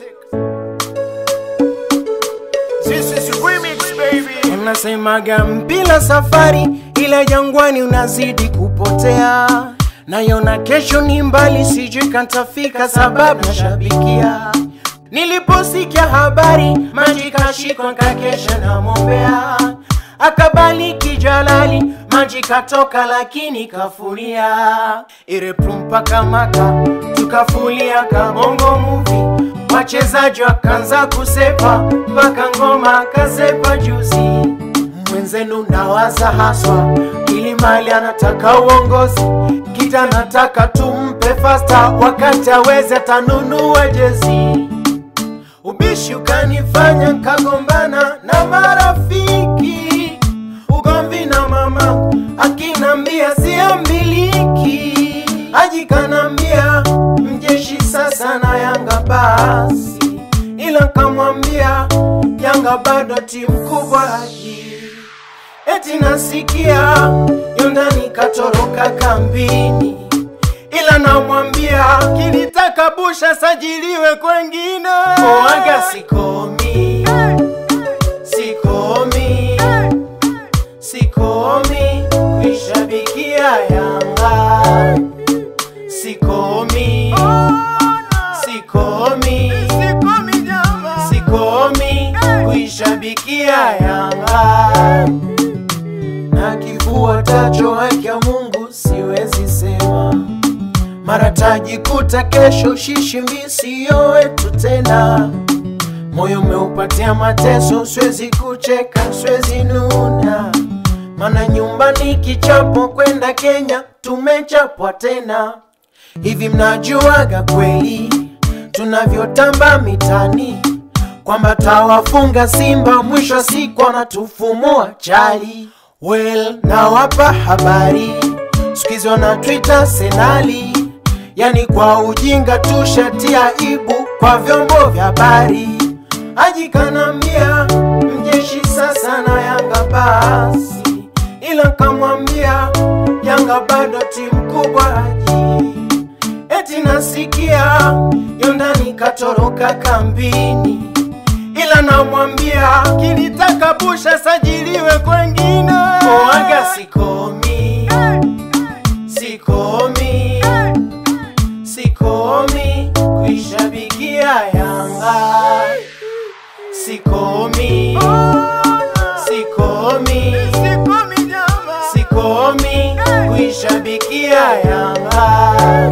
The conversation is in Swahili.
music. Mpila safari, ila jangwani unazidi kupotea. Nayona kesho ni mbali, sijui kantafika sababu nashabikia. Niliposikia habari, maji kashikwa kakesha na mombea akabaliki Jalali, maji katoka lakini kafulia mpaka maka tukafulia kabongo muvi wachezaji wakaanza kusepa mpaka ngoma kasepa juzi. Mwenzenu nawaza haswa kilimali anataka uongozi. Kita nataka tumpe fasta wakati aweze atanunua jezi. Ubishi ukanifanya kagombana na marafiki. Ugomvi na mama akinambia siambiliki. Ajikanambia mjeshi sasa na yanga basi ila kamwambia yanga bado timu kubwa haji eti nasikia yondani katoroka kambini. Ila namwambia kinitaka busha sajiliwe kwengine. Oaga sikomi. Sikomi. sikomi. Kuishabikia yanga. Sikomi. Sikomi kuishabikia yanga. Na kifuatacho haki ya mungu siwezi sema. Mara tajikuta kesho shishimisiyo wetu tena. Moyo umeupatia mateso siwezi kucheka siwezi nuna. Mana nyumbani kichapo kwenda kenya tumechapwa tena. Hivi mnajuaga kweli? Tunavyotamba mitani kwamba tawafunga simba mwisho wa siku wanatufumua chali. Well nawapa habari. Sikizi na twitter senali. Yani kwa ujinga tushatia ibu kwa vyombo vya habari. Haji kanambia mjeshi sasa na yanga basi. Ila kamwambia yanga bado timu kubwa haji. Eti nasikia yondani katoroka kambini ila namwambia kilitaka busha sajiliwe kwengine. Oaga sikomi. Sikomi. Sikomi. Kuishabikia yanga. Sikomi. Sikomi. Sikomi kuishabikia yanga